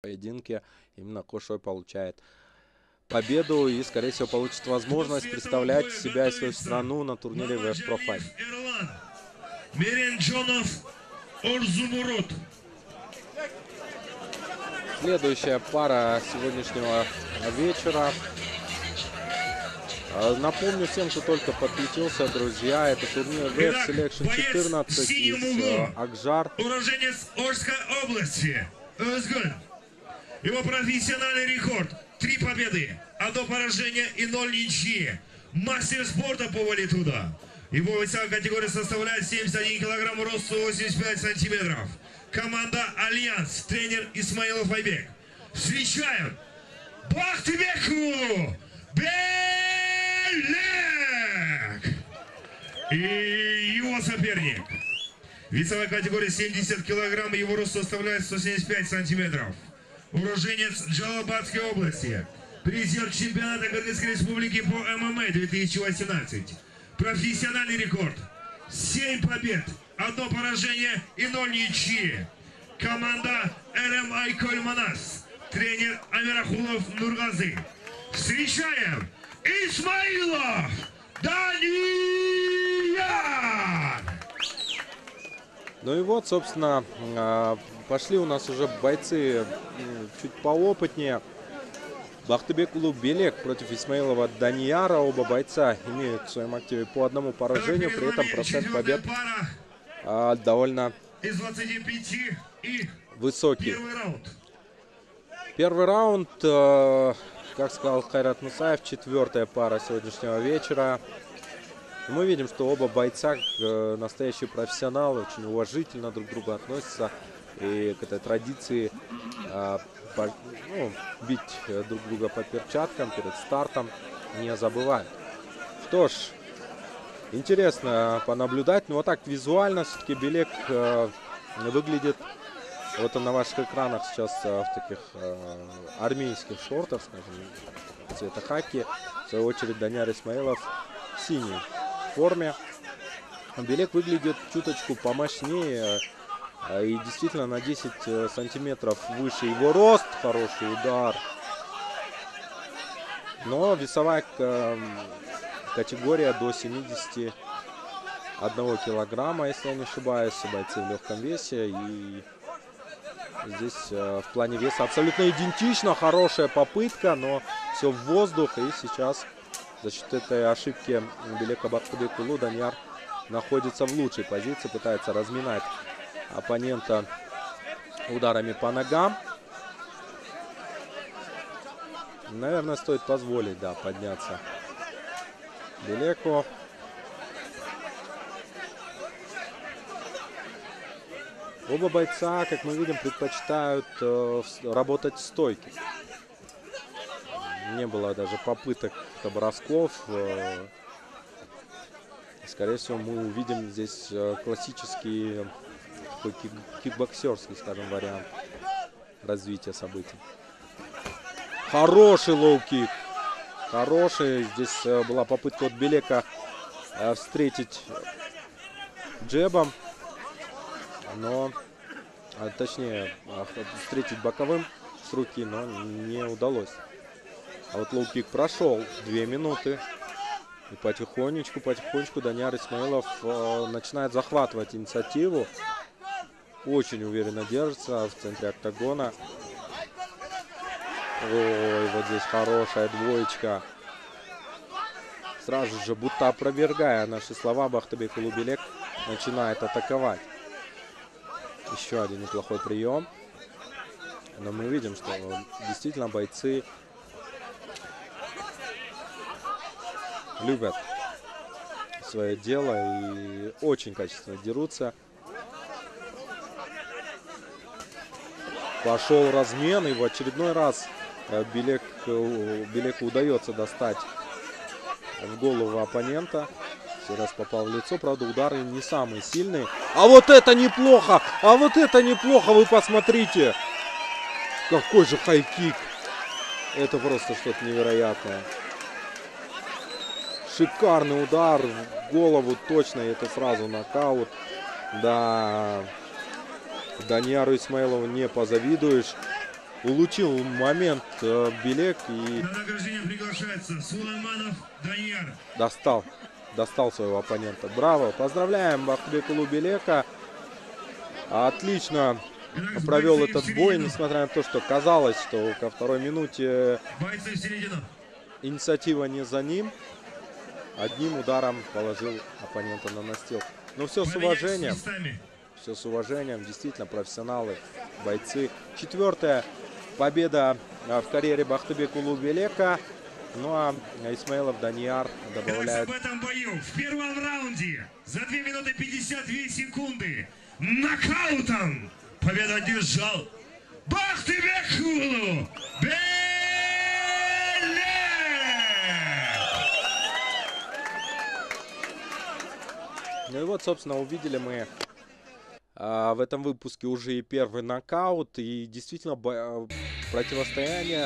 поединке именно Кошой получает победу и, скорее всего, получит возможность представлять себя и свою страну на турнире West Pro Fight. Следующая пара сегодняшнего вечера. А, Напомню всем, кто только подключился, друзья, это турнир Web Selection боец 14 в синем из э, Акжар. Уроженец Ошской области. Узген. Его профессиональный рекорд. Три победы, одно поражение и ноль ничьи. Мастер спорта по туда. Его весовая категория составляет 71 килограмм, рост 185 сантиметров. Команда Альянс, тренер Исмаилов Айбек. Встречаем Бактыбек уулу Белек и его соперник. Весовая категория 70 килограмм, его рост составляет 175 сантиметров. Уроженец Джалабадской области. Призер чемпионата Кыргызской республики по ММА 2018. Профессиональный рекорд. 7 побед, одно поражение и 0 ничьи. Команда РМ Айколь Манас. Тренер Амирахулов Нургазы. Встречаем Исмаилов Данияр! Ну и вот, собственно, а, пошли у нас уже бойцы чуть поопытнее. Бахтыбек Улу Белек против Исмаилова Данияра. Оба бойца имеют в своем активе по одному поражению. При этом процент побед а, довольно из 25 и высокий. первый раунд. Первый раунд, э, как сказал Хайрат Мусаев, четвертая пара сегодняшнего вечера. Мы видим, что оба бойца, э, настоящие профессионалы, очень уважительно друг к другу относятся. И к этой традиции э, по- ну, бить э, друг друга по перчаткам перед стартом не забывают. Что ж, интересно понаблюдать. Но вот так визуально все-таки Белек э, выглядит вот он на ваших экранах сейчас э, в таких э, армейских шортах, скажем, цвета хаки. В свою очередь Даняр Исмаилов в синей форме. Белек выглядит чуточку помощнее э, и действительно на 10 э, сантиметров выше его рост. Хороший удар. Но весовая э, категория до 71 килограмма, если я не ошибаюсь, бойцы в легком весе. И Здесь э, в плане веса абсолютно идентично. Хорошая попытка, но все в воздух. И сейчас за счет этой ошибки Белека Бахтубекулу Даньяр находится в лучшей позиции. Пытается разминать оппонента ударами по ногам. Наверное, стоит позволить, да, подняться Белеку. Оба бойца, как мы видим, предпочитают э, работать в стойке. Не было даже попыток бросков. э. Скорее всего, мы увидим здесь э, классический такой кик- кикбоксерский, скажем, вариант развития событий. Хороший лоу-кик. Хороший. Здесь э, была попытка от Белека встретить джебом но а, точнее а, встретить боковым с руки, но не удалось. А вот лоу-кик прошел две минуты. И потихонечку, потихонечку Даняр Исмаилов э, начинает захватывать инициативу. Очень уверенно держится в центре октагона. Ой, вот здесь хорошая двоечка. Сразу же, будто опровергая наши слова, Бахтабек Улубелек начинает атаковать. Еще один неплохой прием. Но мы видим, что действительно бойцы любят свое дело и очень качественно дерутся. Пошел размен, и в очередной раз э, Белек, э, Белеку удается достать в голову оппонента. Раз попал в лицо, правда, удары не самые сильные. А вот это неплохо! А вот это неплохо, вы посмотрите! Какой же хайкик! Это просто что-то невероятное. Шикарный удар в голову, точно, это сразу нокаут. Да, Даниару Исмаилову не позавидуешь. улучил момент э, Белек и достал, достал своего оппонента. Браво! Поздравляем Бахтыбекулу Белека. Отлично провел этот бой, несмотря на то, что казалось, что ко второй минуте инициатива не за ним. Одним ударом положил оппонента на настил. Но все с уважением. Все с уважением. Действительно, профессионалы, бойцы. Четвертая победа а, в карьере Бахтыбекулу Белека. Ну а Исмаилов Данияр Итак, добавляет в этом бою в первом раунде за 2 минуты 52 секунды нокаутом победу одержал Бахтыбекулу Белек! Ну и вот, собственно, увидели мы а, в этом выпуске уже и первый нокаут. И действительно противостояние